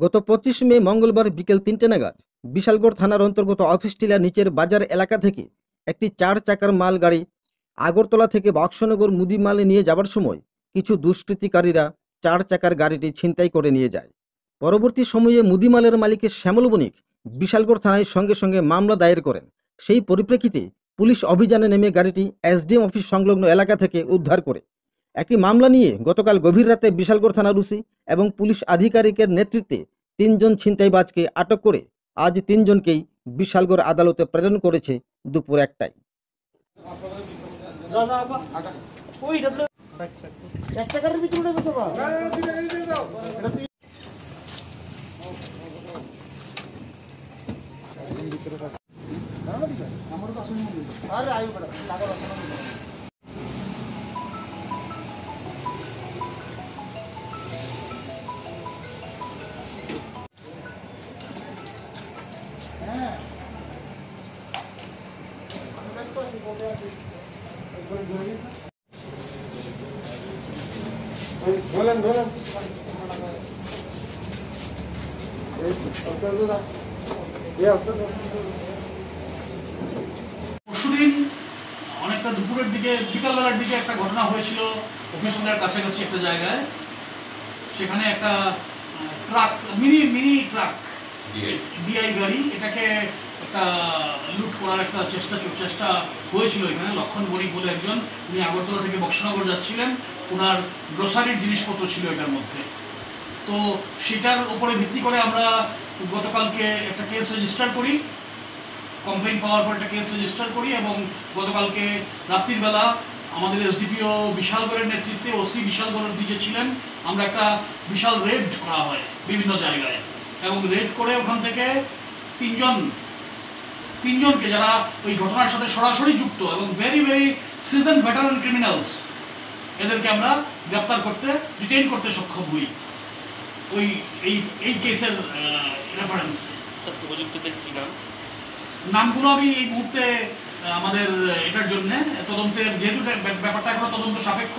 গত পঁচিশ মে মঙ্গলবার বিকেল তিনটে নাগাদ বিশালগড় থানার অন্তর্গত অফিস টিলা নিচের বাজার এলাকা থেকে একটি চার চাকার মাল গাড়ি আগরতলা থেকে বক্সনগর মুদি মালে নিয়ে যাবার সময় কিছু দুষ্কৃতিকারীরা চার চাকার গাড়িটি ছিনতাই করে নিয়ে যায়। পরবর্তী সময়ে মুদিমালের মালিকের শ্যামল বণিক বিশালগড় থানায় সঙ্গে সঙ্গে মামলা দায়ের করেন। সেই পরিপ্রেক্ষিতে পুলিশ অভিযানে নেমে গাড়িটি এসডিএম অফিস সংলগ্ন এলাকা থেকে উদ্ধার করে। একটি মামলা নিয়ে গতকাল গভীর রাতে বিশালগড় থানার ওসি এবং পুলিশ আধিকারিকের নেতৃত্বে তিনজন ছিনতাইবাজকে আটক করে আজ তিনজনকেই বিশালগড় আদালতে প্রেরণ করেছে দুপুর একটায়। পরশুদিন অনেকটা দুপুরের দিকে বিকালবেলার দিকে একটা ঘটনা হয়েছিল অফিস বাজার কাছাকাছি একটা জায়গায়। সেখানে একটা truck mini mini truck DI গাড়ি এটাকে একটা লুট করার একটা চেষ্টা চেষ্টা হয়েছিল এখানে, লক্ষণ বণিক বলে একজন। উনি আগরতলা থেকে বক্সনগর যাচ্ছিলেন। ওনার গ্রোসারির জিনিসপত্র ছিল এটার মধ্যে। তো সেটার উপরে ভিত্তি করে আমরা গতকালকে একটা কেস রেজিস্টার করি। কমপ্লেন পাওয়ার পর একটা কেস রেজিস্টার করি এবং গতকালকে রাত্রির বেলা আমাদের এসডিপিও বিশালগড়ের নেতৃত্বে ওসি বিশালগড়ের দিকে ছিলেন। আমরা একটা বিশাল রেড করা হয় বিভিন্ন জায়গায়। এবং রেড করে ওখান থেকে তিনজন তিনজনকে যারা ওই ঘটনার সাথে সরাসরি যুক্ত এবং very very season veteran criminals এদেরকে আমরা গ্রেপ্তার করতে ডিটেইন করতে সক্ষম হই। ওই এই এই কেসের রেফারেন্সে অভিযুক্তদের কি নাম? নামগুলো আমি এই মুহূর্তে আমাদের এটার জন্য তদন্তের যেহেতু ব্যাপারটা এখনও তদন্ত সাপেক্ষ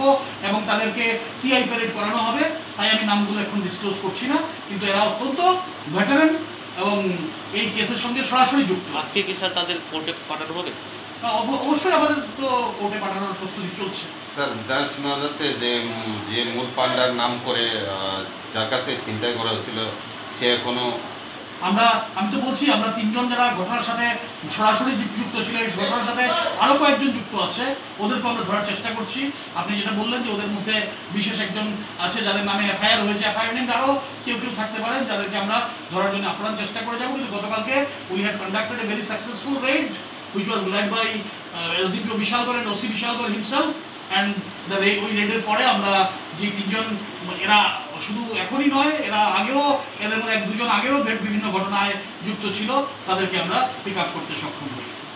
এবং তাদেরকে টিআই প্যারেড করানো হবে তাই আমি নামগুলো এখন ডিসক্লোজ করছি না কিন্তু এরা অত্যন্ত ভেটারেন এবং এই কেসের সঙ্গে সরাসরি যুক্ত। আজকে কি স্যার তাদের কোর্টে পাঠানো হবে? অব- অবশ্যই আমাদের তো কোর্টে পাঠানোর প্রস্তুতি চলছে। স্যার যা শোনা যাচ্ছে যে যে মূল পান্ডার নাম করে আহ, যার কাছে চিন্তাই করা হচ্ছিল সে এখনও আমরা আমি তো বলছি আমরা তিনজন যারা ঘটনার সাথে সরাসরি যুক্ত ছিল এই ঘটনার সাথে আরও কয়েকজন যুক্ত আছে ওদেরকে আমরা ধরার চেষ্টা করছি। আপনি যেটা বললেন যে ওদের মধ্যে বিশেষ একজন আছে যাদের নামে এফআইআর হয়েছে এফআইআর নেম আরও কেউ কেউ থাকতে পারেন যাদেরকে আমরা ধরার জন্য আপ্রাণ চেষ্টা করে যাব। কিন্তু গতকালকে we had conducted a very successful raid was led by uh, SDPO Bishalgarh and OC Bishalgarh himself. And the raid ওই রেডের পরে আমরা যে তিনজন এরা শুধু এখনই নয়, এরা আগেও, এদের মধ্যে এক দুজন আগেও বিভিন্ন ঘটনায় যুক্ত ছিল, তাদেরকে আমরা পিক করতে সক্ষম হই।